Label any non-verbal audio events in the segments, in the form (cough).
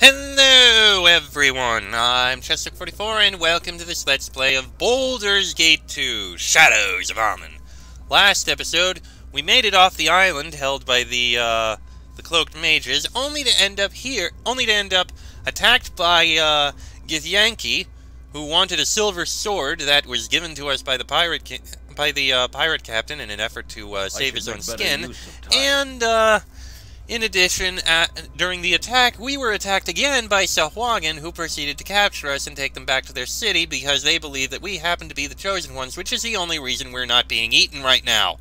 Hello everyone, I'm Chessrook44 and welcome to this Let's Play of Baldur's Gate 2, Shadows of Amn. Last episode, we made it off the island held by the, uh, the Cloaked Mages, only to end up here, only to end up attacked by, uh, Githyanki, who wanted a silver sword that was given to us by the pirate by the, uh, pirate captain in an effort to, uh, save his own skin, and, uh, in addition, at, during the attack, we were attacked again by Sahuagin, who proceeded to capture us and take them back to their city because they believe that we happen to be the Chosen Ones, which is the only reason we're not being eaten right now.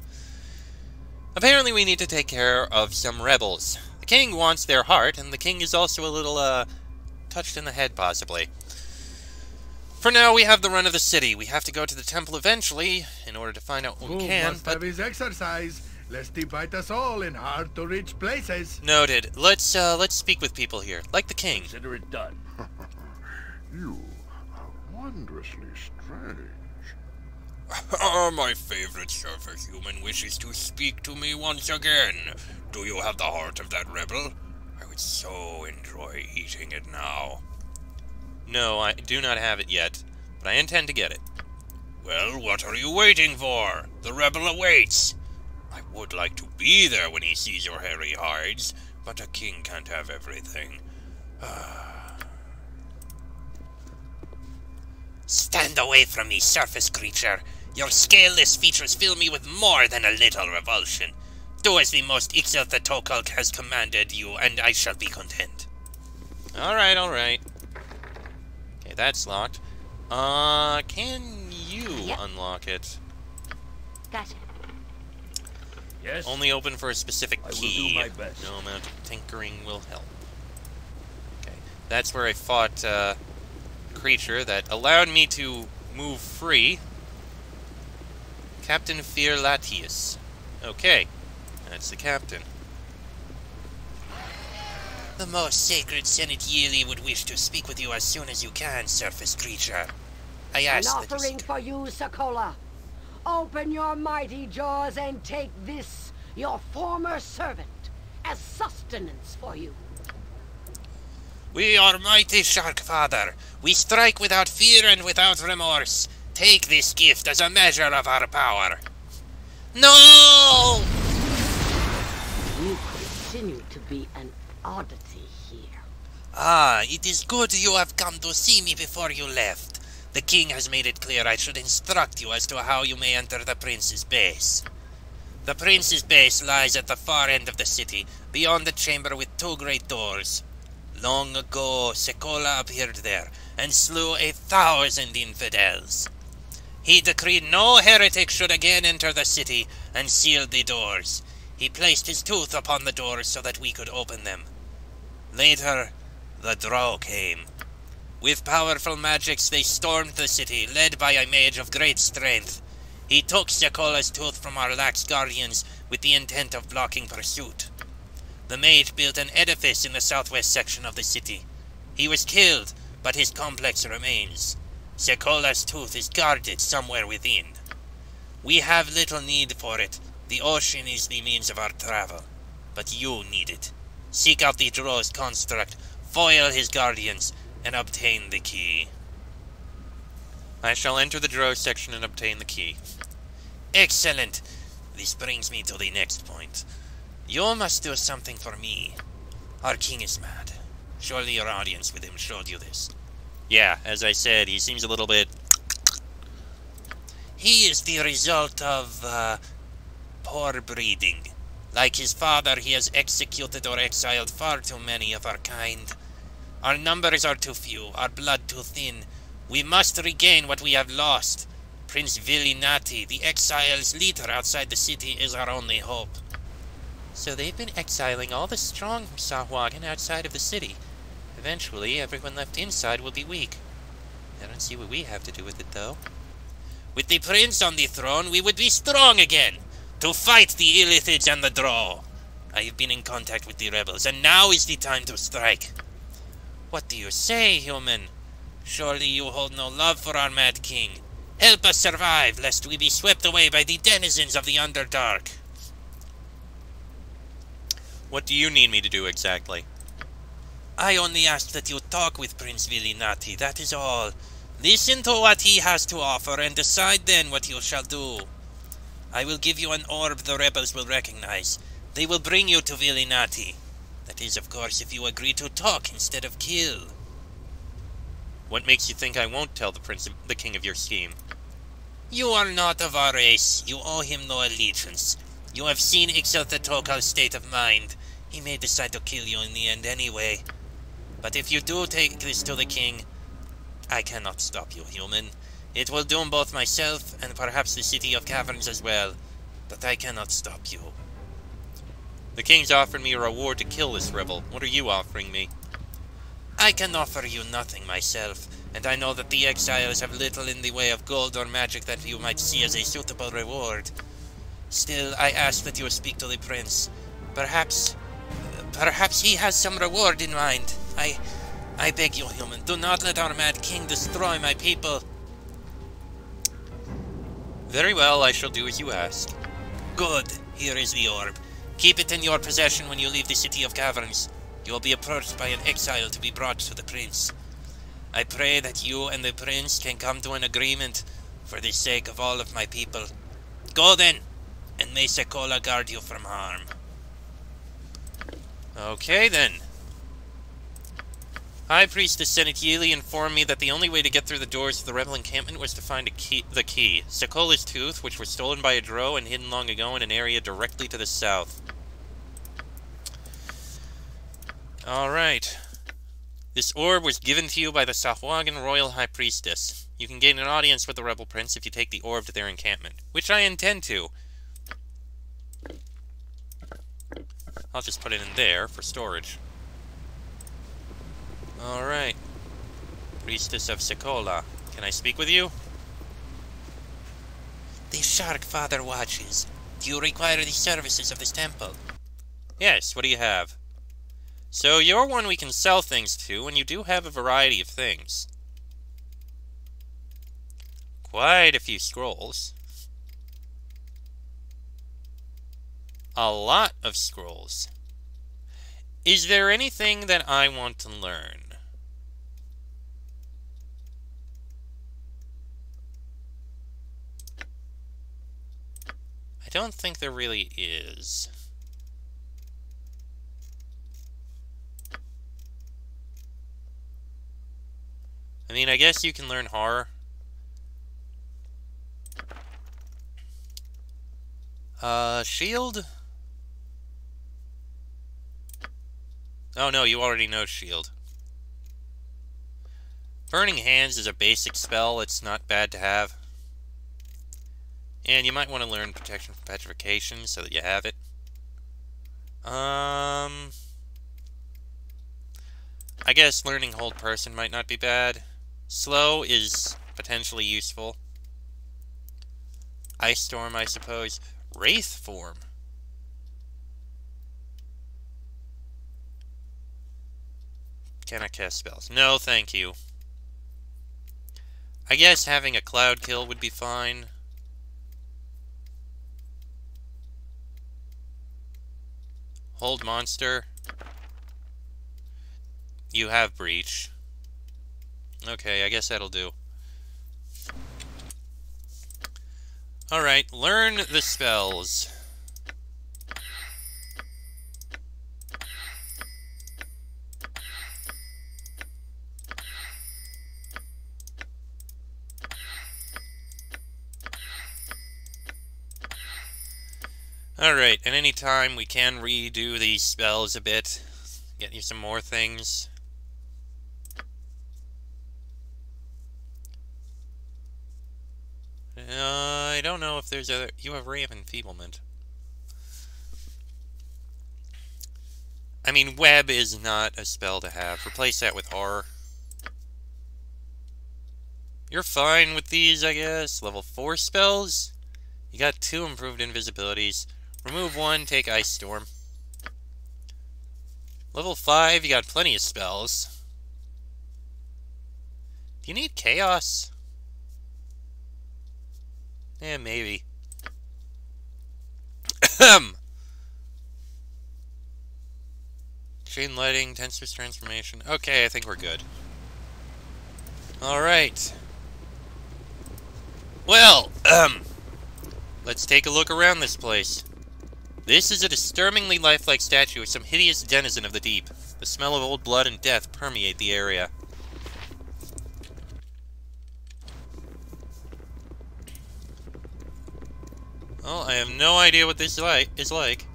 Apparently we need to take care of some rebels. The king wants their heart, and the king is also a little, uh, touched in the head, possibly. For now, we have the run of the city. We have to go to the temple eventually in order to find out what we Who can, must but... have his exercise, lest he bite us all in hard-to-reach places. Noted. Let's, uh, let's speak with people here. Like the king. Consider it done. (laughs) You are wondrously strange. (laughs) Ah, my favorite surface human wishes to speak to me once again. Do you have the heart of that rebel? I would so enjoy eating it now. No, I do not have it yet, but I intend to get it. Well, what are you waiting for? The rebel awaits. I would like to be there when he sees your hairy hides, but a king can't have everything. Stand away from me, surface creature. Your scaleless features fill me with more than a little revulsion. Do as the most Ixilthetocal has commanded you, and I shall be content. Alright, alright. Okay, that's locked. Uh, can you Yep. unlock it? Gotcha. Yes. Only open for a specific I will do key. my best. No amount of tinkering will help. Okay, that's where I fought uh, a creature that allowed me to move free. Captain Fear Latius. Okay, that's the captain. The most sacred Senitili would wish to speak with you as soon as you can, surface creature. I An ask that you offering for you, Sekolah. Open your mighty jaws and take this, your former servant, as sustenance for you. We are mighty Shark Father. We strike without fear and without remorse. Take this gift as a measure of our power. No! You continue to be an oddity here. Ah, it is good you have come to see me before you left. The king has made it clear I should instruct you as to how you may enter the prince's base. The prince's base lies at the far end of the city, beyond the chamber with two great doors. Long ago, Sekolah appeared there and slew a thousand infidels. He decreed no heretic should again enter the city and sealed the doors. He placed his tooth upon the doors so that we could open them. Later, the drow came. With powerful magics, they stormed the city, led by a mage of great strength. He took Sekolah's tooth from our lax guardians with the intent of blocking pursuit. The mage built an edifice in the southwest section of the city. He was killed, but his complex remains. Sekolah's tooth is guarded somewhere within. We have little need for it. The ocean is the means of our travel. But you need it. Seek out the Drow's construct, foil his guardians, and obtain the key. I shall enter the Drow section and obtain the key. Excellent! This brings me to the next point. You must do something for me. Our king is mad. Surely your audience with him showed you this. Yeah, as I said, he seems a little bit... He is the result of, uh, poor breeding. Like his father, he has executed or exiled far too many of our kind. Our numbers are too few, our blood too thin. We must regain what we have lost. Prince Villynaty, the exile's leader outside the city, is our only hope. So they've been exiling all the strong from Sahuagin outside of the city. Eventually, everyone left inside will be weak. I don't see what we have to do with it, though. With the prince on the throne, we would be strong again, to fight the Illithids and the Drow. I have been in contact with the rebels, and now is the time to strike. What do you say, human? Surely you hold no love for our mad king. Help us survive, lest we be swept away by the denizens of the Underdark. What do you need me to do exactly? I only ask that you talk with Prince Villynaty, that is all. Listen to what he has to offer and decide then what you shall do. I will give you an orb the rebels will recognize. They will bring you to Villynaty. That is, of course, if you agree to talk instead of kill. What makes you think I won't tell the prince, the king of your scheme? You are not of our race. You owe him no allegiance. You have seen Ixilthetocal's state of mind. He may decide to kill you in the end anyway. But if you do take this to the king, I cannot stop you, human. It will doom both myself and perhaps the city of caverns as well. But I cannot stop you. The king's offered me a reward to kill this rebel. What are you offering me? I can offer you nothing myself, and I know that the exiles have little in the way of gold or magic that you might see as a suitable reward. Still, I ask that you speak to the prince. Perhaps, perhaps he has some reward in mind. I, I beg you, human, do not let our mad king destroy my people. Very well, I shall do as you ask. Good. Here is the orb. Keep it in your possession when you leave the City of Caverns. You will be approached by an exile to be brought to the prince. I pray that you and the prince can come to an agreement for the sake of all of my people. Go then, and may Sekolah guard you from harm. Okay then. High Priestess Senitili informed me that the only way to get through the doors of the rebel encampment was to find key, the key. Sekolah's tooth, which was stolen by a drow and hidden long ago in an area directly to the south. Alright. This orb was given to you by the Sahuagin Royal High Priestess. You can gain an audience with the Rebel Prince if you take the orb to their encampment, which I intend to. I'll just put it in there for storage. Alright. Priestess of Sekolah. Can I speak with you? The Shark Father watches. Do you require the services of this temple? Yes, what do you have? So you're one we can sell things to, and you do have a variety of things. Quite a few scrolls. A lot of scrolls. Is there anything that I want to learn? I don't think there really is. I mean, I guess you can learn horror. Uh, shield? Oh no, you already know shield. Burning Hands is a basic spell, it's not bad to have. And you might want to learn Protection from Petrification so that you have it. Um... I guess learning Hold Person might not be bad. Slow is potentially useful. Ice Storm, I suppose. Wraith Form. Can I cast spells? No, thank you. I guess having a Cloud Kill would be fine. Hold Monster. You have Breach. Okay, I guess that'll do. Alright, learn the spells. Alright, and any time we can redo these spells a bit, get you some more things. Uh, I don't know if there's other... You have Ray of Enfeeblement. I mean, Web is not a spell to have. Replace that with Horror. You're fine with these, I guess. Level 4 spells? You got two improved invisibilities. Remove one, take Ice Storm. Level 5, you got plenty of spells. Do you need Chaos? Yeah, maybe. (coughs) Chain lighting, Tenser's transformation. Okay, I think we're good. Alright. Well, um, (coughs) let's take a look around this place. This is a disturbingly lifelike statue of some hideous denizen of the deep. The smell of old blood and death permeate the area. Well, I have no idea what this li is like.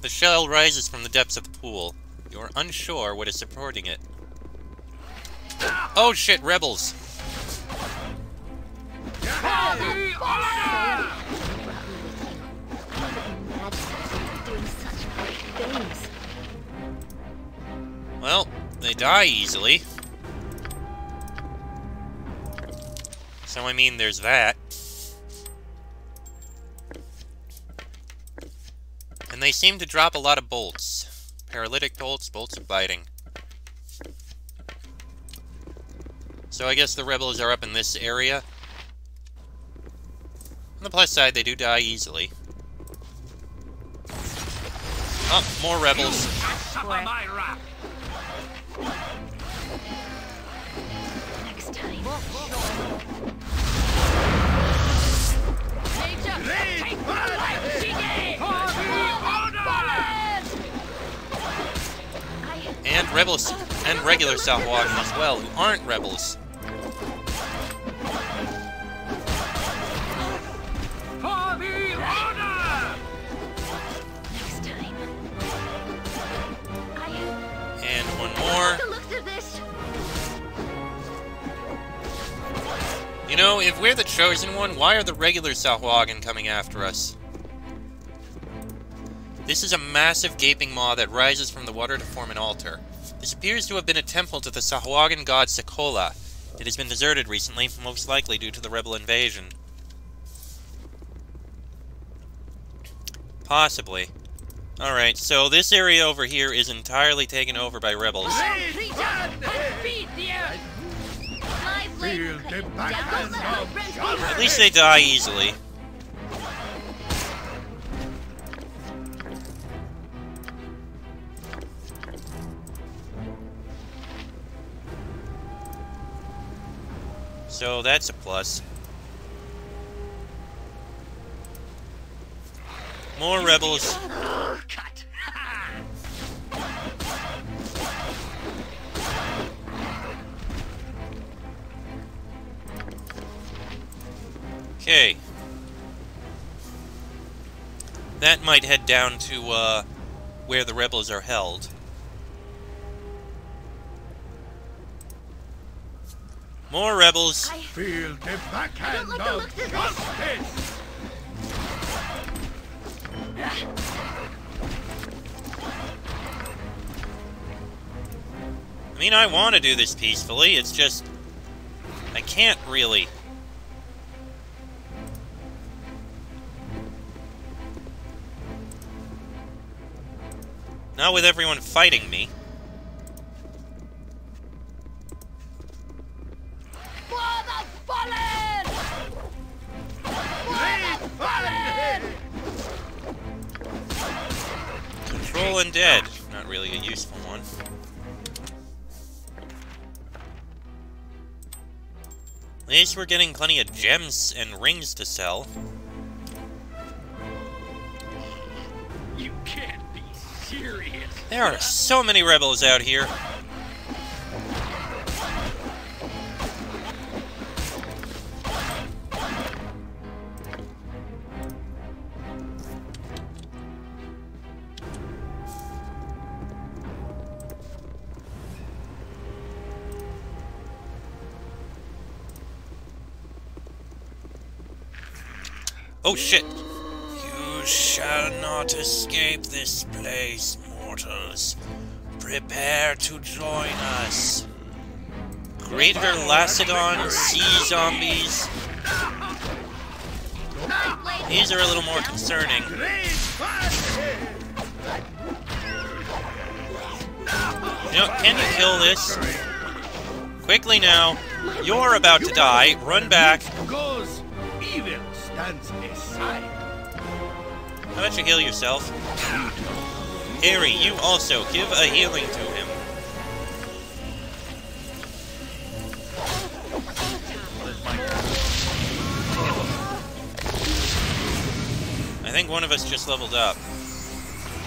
The shell rises from the depths of the pool. You're unsure what is supporting it. Oh shit, rebels! Well, they die easily. So, I mean, there's that. And they seem to drop a lot of bolts. Paralytic bolts, bolts of biting. So I guess the rebels are up in this area. On the plus side, they do die easily. Oh, more rebels. Next time. Rebels, and regular Sahuagin as well, who aren't rebels. And one more. You know, if we're the chosen one, why are the regular Sahuagin coming after us? This is a massive gaping maw that rises from the water to form an altar. This appears to have been a temple to the Sahuagin god Sekolah. It has been deserted recently, most likely due to the rebel invasion. Possibly. Alright, so this area over here is entirely taken over by rebels. My blade Feel will cut the it down. backhand Don't let my of friends be Charlotte. At least they die easily. So that's a plus. More rebels. Okay. That might head down to, uh, where the rebels are held. More rebels. I Feel the backhand like of looks of this. justice. I mean, I want to do this peacefully, it's just... I can't really. Not with everyone fighting me. Undead. Not really a useful one. At least we're getting plenty of gems and rings to sell. You can't be serious. There are so many rebels out here. Shit! You shall not escape this place, mortals. Prepare to join us. Greater Lacedon sea zombies. These are a little more concerning. You know, can you kill this? Quickly now. You're about to die. Run back. Goes, stands aside. How about you heal yourself? Harry, you also give a healing to him. I think one of us just leveled up.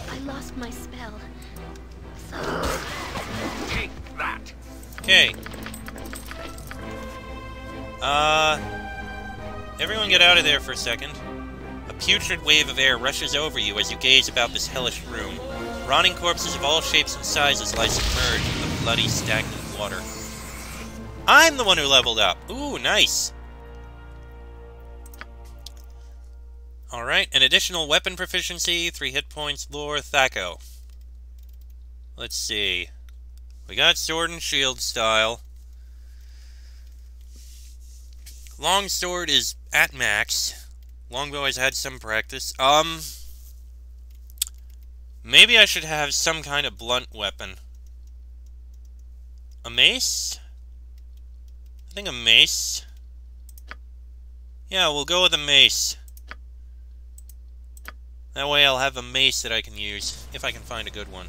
I lost my spell. Take that. Okay. Uh. Everyone get out of there for a second. A putrid wave of air rushes over you as you gaze about this hellish room. Rotting corpses of all shapes and sizes lie submerged in the bloody, stagnant water. I'm the one who leveled up! Ooh, nice! Alright, an additional weapon proficiency, 3 hit points, lore, Thaco. Let's see. We got sword and shield style. Longsword is at max. Longbow has had some practice. Um, maybe I should have some kind of blunt weapon. A mace? I think a mace. Yeah, we'll go with a mace. That way I'll have a mace that I can use, if I can find a good one.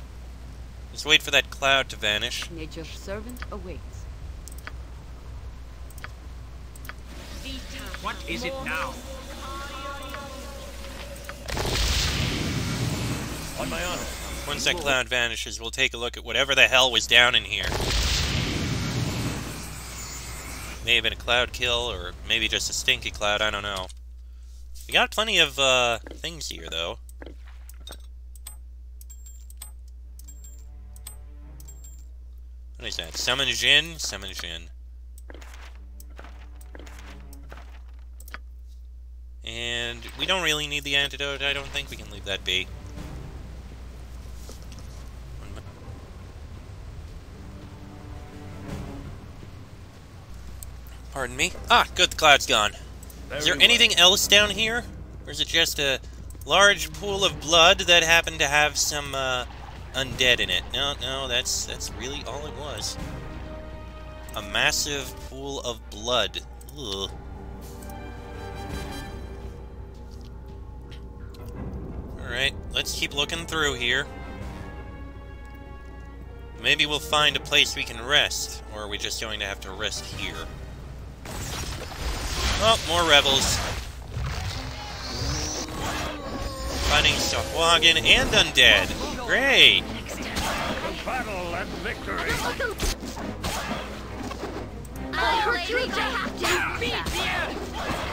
Just wait for that cloud to vanish. Nature's servant. What is it now? On my honor. Once that cloud vanishes, we'll take a look at whatever the hell was down in here. May have been a cloud kill, or maybe just a stinky cloud, I don't know. We got plenty of, uh, things here, though. What is that? Summon Jin? Summon Jin. And we don't really need the antidote, I don't think we can leave that be. Pardon me? Ah, good, the cloud's gone. Is there anything else down here? Or is it just a large pool of blood that happened to have some, uh, undead in it? No, no, that's, that's really all it was. A massive pool of blood. Ugh. Let's keep looking through here. Maybe we'll find a place we can rest, or are we just going to have to rest here? Oh, more rebels. Fighting Sahuagin and Undead. Great! Battle and victory! I retreat. I have to. The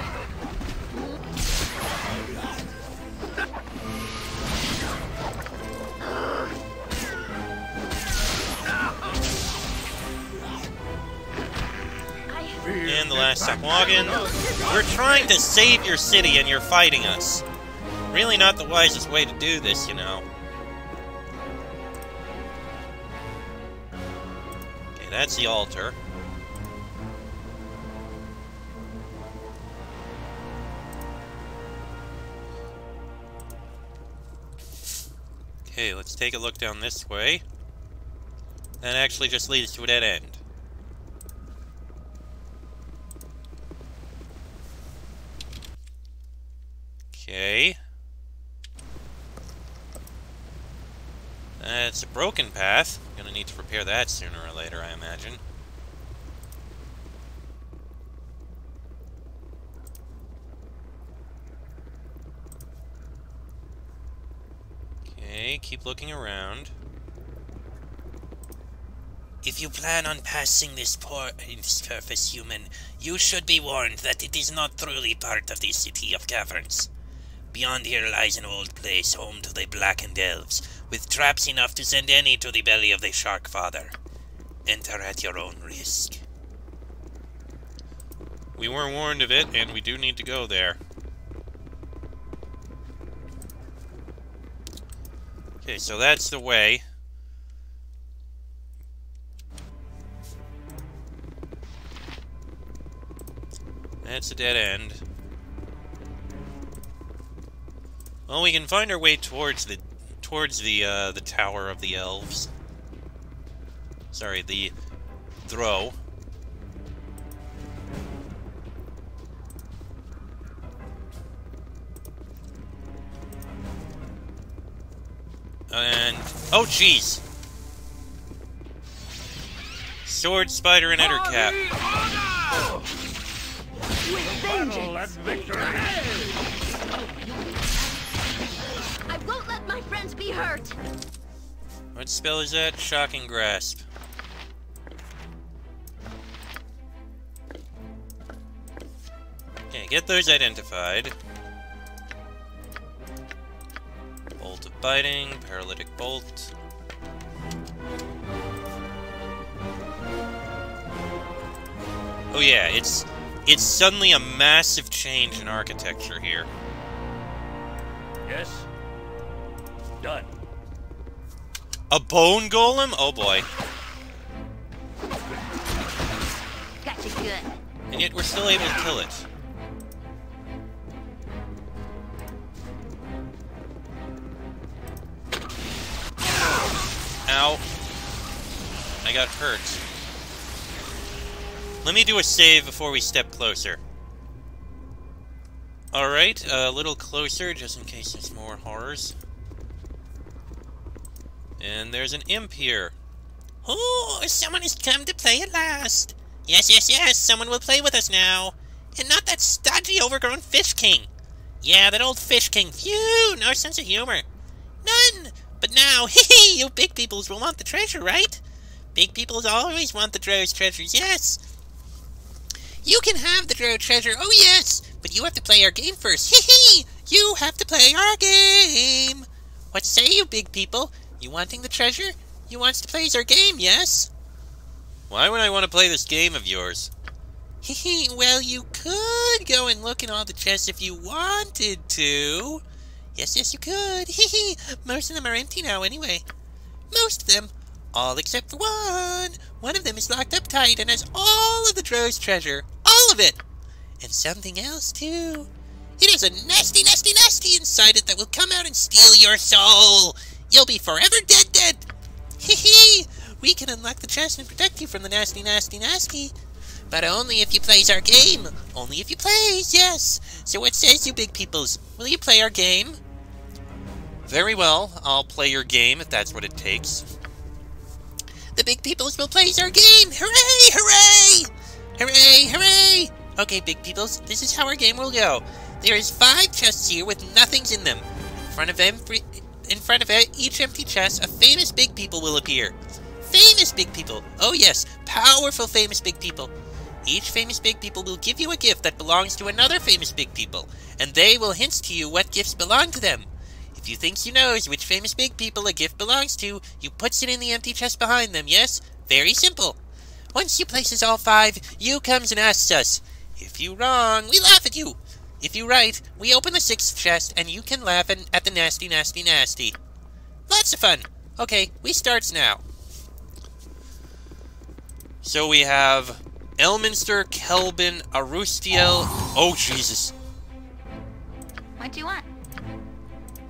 last Sahuagin. We're trying to save your city and you're fighting us. Really not the wisest way to do this, you know. Okay, that's the altar. Okay, let's take a look down this way. That actually just leads to a dead end. Okay. That's a broken path. Gonna need to repair that sooner or later, I imagine. Okay, keep looking around. If you plan on passing this poor surface human, you should be warned that it is not truly part of the city of caverns. Beyond here lies an old place home to the blackened elves, with traps enough to send any to the belly of the shark father. Enter at your own risk. We were warned of it, and we do need to go there. Okay, so that's the way. That's a dead end. Well, we can find our way towards the towards the uh, the Tower of the Elves. Sorry, the drow. And oh jeez. Sword, spider, and ettercap. With Battle and vengeance. My friends be hurt. What spell is that? Shocking grasp. Okay, get those identified. Bolt of biting, paralytic bolt. Oh yeah, it's it's suddenly a massive change in architecture here. Yes? Done. A bone golem? Oh boy. Gotcha good. And yet we're still able to kill it. Ow. I got hurt. Let me do a save before we step closer. Alright, a little closer just in case there's more horrors. And there's an imp here. Oh, someone has come to play at last. Yes, yes, yes, someone will play with us now. And not that stodgy, overgrown Fish King. Yeah, that old Fish King. Phew, no sense of humor. None. But now, (laughs) hee hee, you big peoples will want the treasure, right? Big peoples always want the Drow's treasures, yes. You can have the Drow treasure, oh yes, but you have to play our game first. Hee hee, you have to play our game. What say you, big people? You wanting the treasure? You wants to play our game, yes? Why would I want to play this game of yours? (laughs) Hehe, well, you could go and look in all the chests if you wanted to. Yes, yes, you could. (laughs) Hehe, most of them are empty now anyway. Most of them. All except for one. One of them is locked up tight and has all of the Drow's treasure. All of it. And something else, too. It has a nasty, nasty, nasty inside it that will come out and steal your soul. You'll be forever dead, dead. Hee hee! We can unlock the chest and protect you from the nasty, nasty, nasty. But only if you plays our game. Only if you plays, yes. So what says you big peoples? Will you play our game? Very well, I'll play your game if that's what it takes. The big peoples will play our game! Hooray! Hooray! Hooray! Hooray! Okay, big peoples, this is how our game will go. There is five chests here with nothings in them. In front of every, in front of each empty chest, a famous big people will appear. Famous big people! Oh yes, powerful famous big people. Each famous big people will give you a gift that belongs to another famous big people, and they will hint to you what gifts belong to them. If you thinks you knows which famous big people a gift belongs to, you puts it in the empty chest behind them, yes? Very simple. Once you places all five, you comes and asks us. If you wrong, we laugh at you. If you right, we open the sixth chest, and you can laugh at the nasty, nasty, nasty. Lots of fun. Okay, we starts now. So we have Elminster, Khelben, Alustriel. Oh, Jesus. What do you want?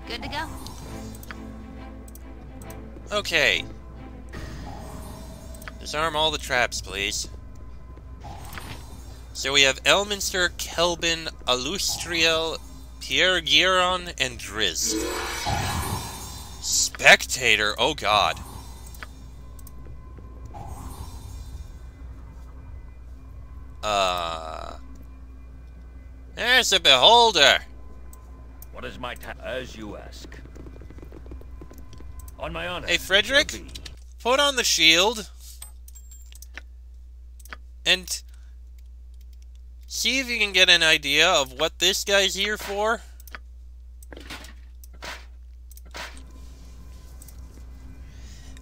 Good to go. Okay. Disarm all the traps, please. So we have Elminster, Khelben, Alustriel, Piergeiron, and Drizzt. Spectator, oh god. Uh. There's a beholder. What is my ta- As you ask. On my honor. Hey, Frederick? Put on the shield. And see if you can get an idea of what this guy's here for.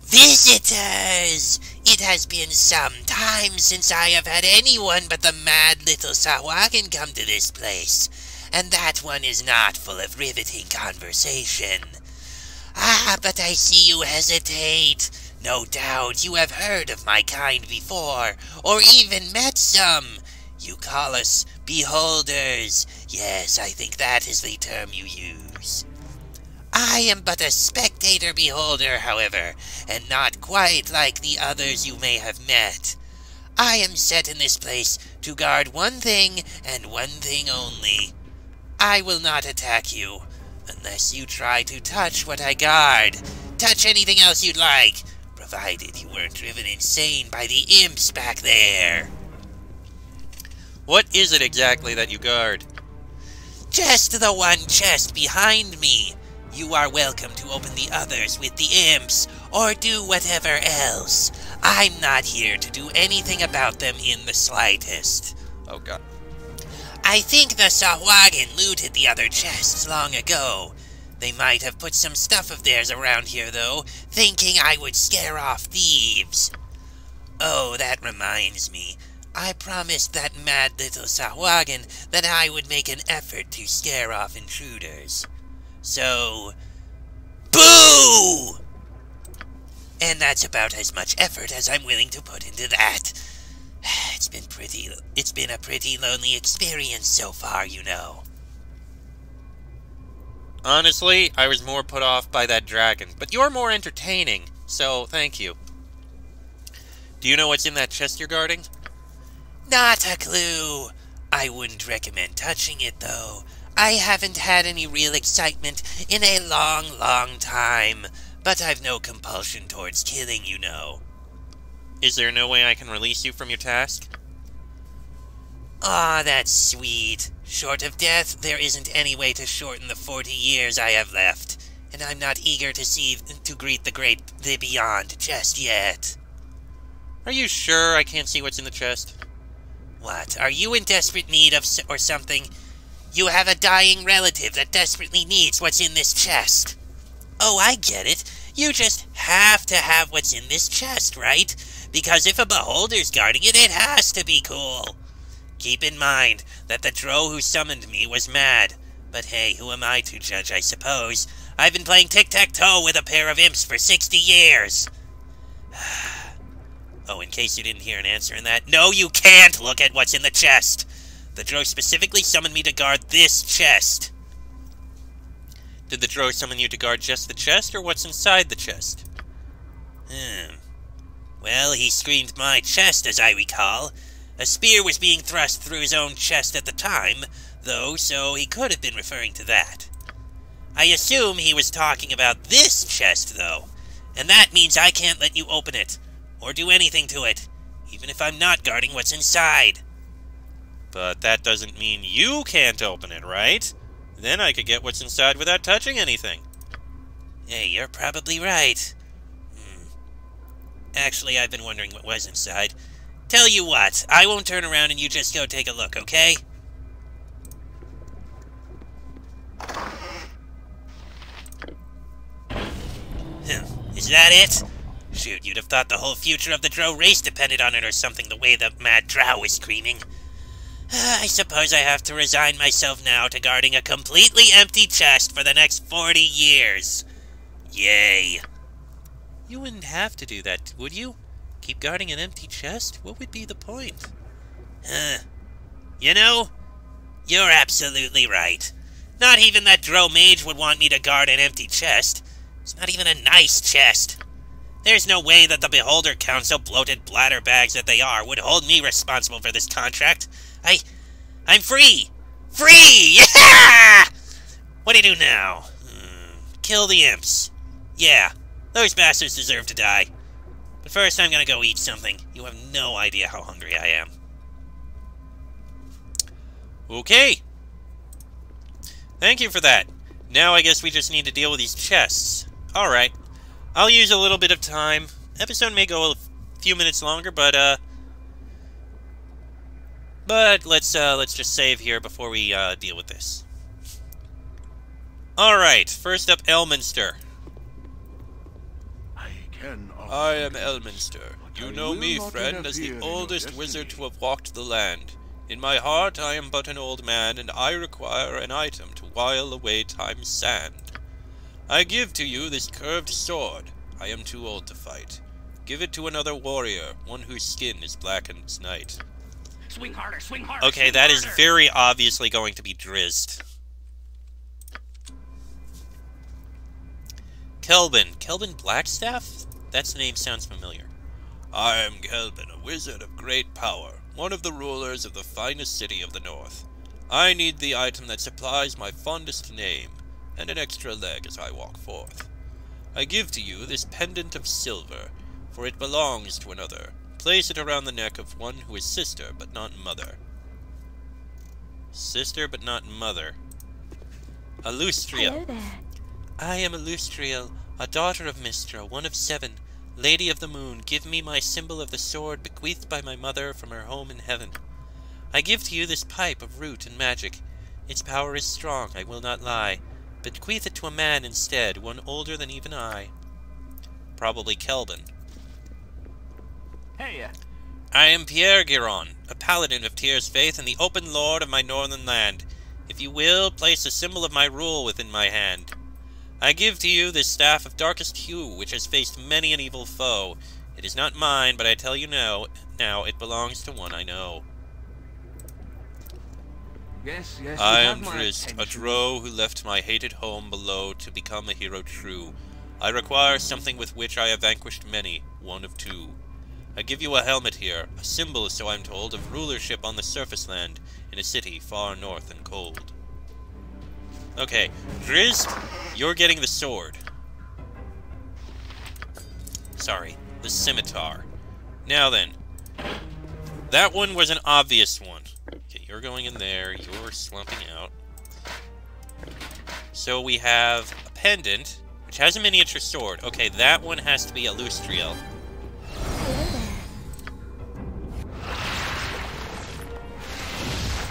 Visitors! It has been some time since I have had anyone but the mad little Sahuagin come to this place, and that one is not full of riveting conversation. Ah, but I see you hesitate. No doubt you have heard of my kind before, or even met some. You call us beholders. Yes, I think that is the term you use. I am but a spectator beholder, however, and not quite like the others you may have met. I am set in this place to guard one thing and one thing only. I will not attack you unless you try to touch what I guard. Touch anything else you'd like, provided you weren't driven insane by the imps back there. What is it exactly that you guard? Just the one chest behind me. You are welcome to open the others with the imps, or do whatever else. I'm not here to do anything about them in the slightest. Oh god. I think the Sahuagin looted the other chests long ago. They might have put some stuff of theirs around here, though, thinking I would scare off thieves. Oh, that reminds me. I promised that mad little Sahuagin that I would make an effort to scare off intruders. So, boo! And that's about as much effort as I'm willing to put into that. (sighs) It's been pretty, it's been a pretty lonely experience so far, you know. Honestly, I was more put off by that dragon, but you're more entertaining, so thank you. Do you know what's in that chest you're guarding? Not a clue. I wouldn't recommend touching it, though. I haven't had any real excitement in a long, long time, but I've no compulsion towards killing, you know. Is there no way I can release you from your task? Ah, that's sweet. Short of death, there isn't any way to shorten the 40 years I have left, and I'm not eager to see to greet the great the beyond just yet. Are you sure I can't see what's in the chest? What? Are you in desperate need of s- or something? You have a dying relative that desperately needs what's in this chest. Oh, I get it. You just have to have what's in this chest, right? Because if a beholder's guarding it, it has to be cool. Keep in mind that the drow who summoned me was mad. But hey, who am I to judge, I suppose? I've been playing tic-tac-toe with a pair of imps for 60 years. (sighs) (sighs) oh, in case you didn't hear an answer in that, no, you can't look at what's in the chest. The drow specifically summoned me to guard this chest. Did the drow summon you to guard just the chest, or what's inside the chest? Hmm. Well, he screamed my chest, as I recall. A spear was being thrust through his own chest at the time, though, so he could have been referring to that. I assume he was talking about this chest, though, and that means I can't let you open it, or do anything to it, even if I'm not guarding what's inside. But that doesn't mean you can't open it, right? Then I could get what's inside without touching anything. Hey, you're probably right. Hmm. Actually, I've been wondering what was inside. Tell you what, I won't turn around and you just go take a look, okay? Is that it? Shoot, you'd have thought the whole future of the Drow race depended on it or something the way the mad drow is screaming. (sighs) I suppose I have to resign myself now to guarding a completely empty chest for the next 40 years. Yay. You wouldn't have to do that, would you? Keep guarding an empty chest? What would be the point? Huh. You know, you're absolutely right. Not even that Drow mage would want me to guard an empty chest. It's not even a nice chest. There's no way that the Beholder Council, bloated bladder bags that they are, would hold me responsible for this contract. I. I'm free! Free! (laughs) Yeah! What do you do now? Hmm, kill the imps. Yeah, those bastards deserve to die. But first, I'm gonna go eat something. You have no idea how hungry I am. Okay. Thank you for that. Now I guess we just need to deal with these chests. Alright. I'll use a little bit of time. Episode may go a few minutes longer, but, uh... But let's, uh, let's just save here before we, uh, deal with this. Alright, first up, Elminster. I can I am Elminster. You know me, friend, as the oldest wizard to have walked the land. In my heart, I am but an old man, and I require an item to while away time's sand. I give to you this curved sword. I am too old to fight. Give it to another warrior, one whose skin is black as night. Swing harder, swing harder. Okay, swing that is harder. very obviously going to be Drizzt. Khelben. Khelben Blackstaff? That name sounds familiar. I am Khelben, a wizard of great power, one of the rulers of the finest city of the north. I need the item that supplies my fondest name, and an extra leg as I walk forth. I give to you this pendant of silver, for it belongs to another. Place it around the neck of one who is sister, but not mother. Sister, but not mother. Alustriel. Hello there. I am Alustriel, a daughter of Mystra, one of seven, Lady of the Moon. Give me my symbol of the sword bequeathed by my mother from her home in heaven. I give to you this pipe of root and magic. Its power is strong, I will not lie. Bequeath it to a man instead, one older than even I. Probably Khelben. Hey, uh, I am Piergeiron, a paladin of Tyr's faith and the open lord of my northern land. If you will, place a symbol of my rule within my hand. I give to you this staff of darkest hue, which has faced many an evil foe. It is not mine, but I tell you now, now it belongs to one I know. Yes, yes. I am Drizzt, a drow who left my hated home below to become a hero true. I require something with which I have vanquished many, one of two. I give you a helmet here, a symbol, so I'm told, of rulership on the surface land, in a city far north and cold. Okay, Drizzt, you're getting the sword. Sorry, the scimitar. Now then, that one was an obvious one. You're going in there, you're slumping out. So we have a pendant, which has a miniature sword. Okay, that one has to be Alustriel.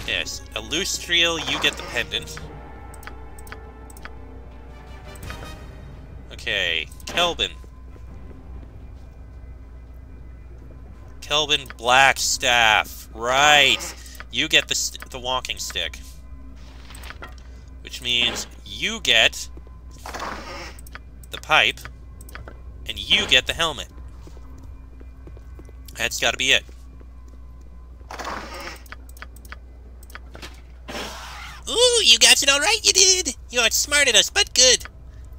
Yes, Alustriel, you get the pendant. Okay, Khelben. Khelben Blackstaff. Right. You get the, the walking stick. Which means you get the pipe, and you get the helmet. That's gotta be it. Ooh, you got it all right, you did. You outsmarted us, but good.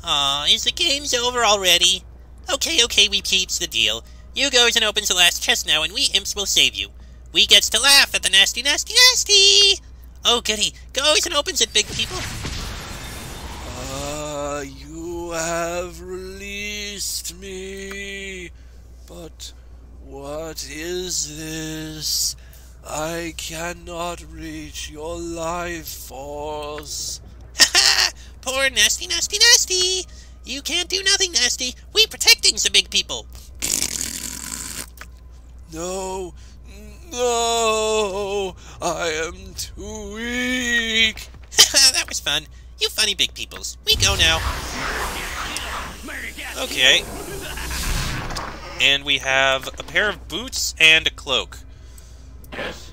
Aw, is the game's over already? Okay, okay, we peeps the deal. You goes and opens the last chest now, and we imps will save you. We gets to laugh at the nasty, nasty, nasty. Oh, goody. Goes and opens it, big people. Ah, you have released me. But what is this? I cannot reach your life force. Ha (laughs) ha! Poor nasty, nasty, nasty. You can't do nothing, nasty. We protecting the big people. No, no, I am too weak. (laughs) that was fun. You funny big peoples. We go now. Okay. And we have a pair of boots and a cloak. Yes,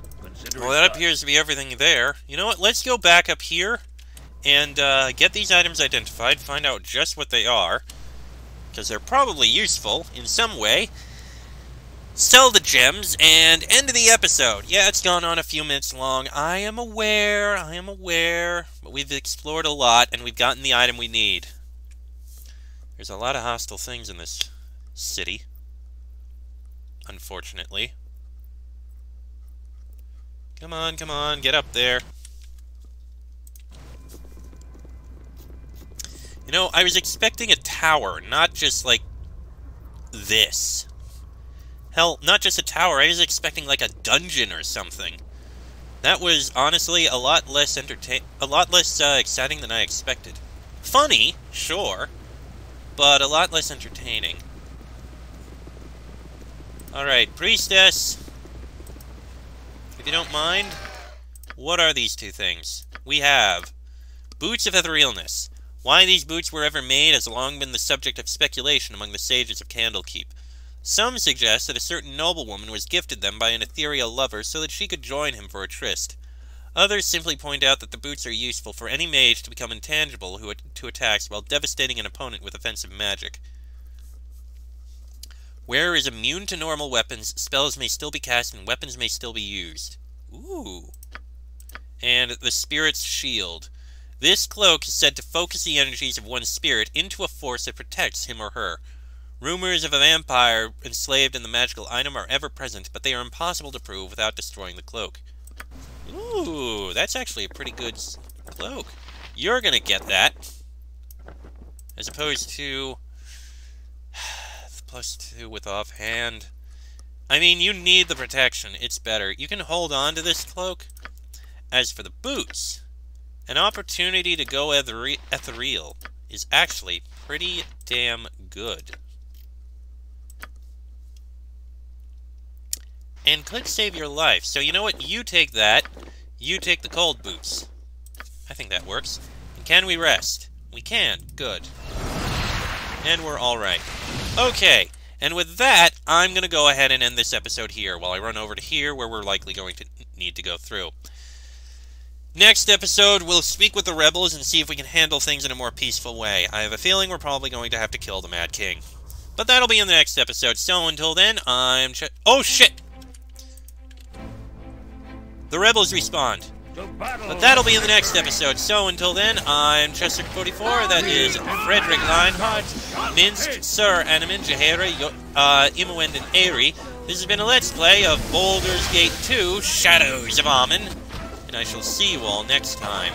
Well, that appears to be everything there. You know what? Let's go back up here and uh, get these items identified, find out just what they are, because they're probably useful in some way. Sell the gems and end the episode. Yeah, it's gone on a few minutes long. I am aware, I am aware, but we've explored a lot and we've gotten the item we need. There's a lot of hostile things in this city, unfortunately. Come on, come on, get up there. You know, I was expecting a tower, not just like this. Hell, not just a tower, I was expecting like a dungeon or something. That was honestly a lot less entertain a lot less uh, exciting than I expected. Funny, sure, but a lot less entertaining. Alright, priestess. If you don't mind, what are these two things? We have Boots of Etherealness. Why these boots were ever made has long been the subject of speculation among the sages of Candlekeep. Some suggest that a certain noblewoman was gifted them by an ethereal lover so that she could join him for a tryst. Others simply point out that the boots are useful for any mage to become intangible who, to attacks while devastating an opponent with offensive magic. Wearer is immune to normal weapons, spells may still be cast, and weapons may still be used. Ooh. And the Spirit's Shield. This cloak is said to focus the energies of one's spirit into a force that protects him or her. Rumors of a vampire enslaved in the magical item are ever present, but they are impossible to prove without destroying the cloak. Ooh, that's actually a pretty good cloak. You're gonna get that. As opposed to (sighs) Plus two with offhand. I mean, you need the protection. It's better. You can hold on to this cloak. As for the boots, an opportunity to go ethereal is actually pretty damn good. And could save your life. So you know what? You take that. You take the cold boots. I think that works. And can we rest? We can. Good. And we're alright. Okay. And with that, I'm going to go ahead and end this episode here while I run over to here where we're likely going to need to go through. Next episode, we'll speak with the rebels and see if we can handle things in a more peaceful way. I have a feeling we're probably going to have to kill the Mad King. But that'll be in the next episode, so until then, I'm... oh, shit! The rebels respond. But that'll be in the next episode. So until then, I'm Chessrook44. That is Frederick Lionheart, Minsc, Sir Animan, Jaheira, uh, Imoen, and Aerie. This has been a Let's Play of Baldur's Gate 2, Shadows of Amn. And I shall see you all next time.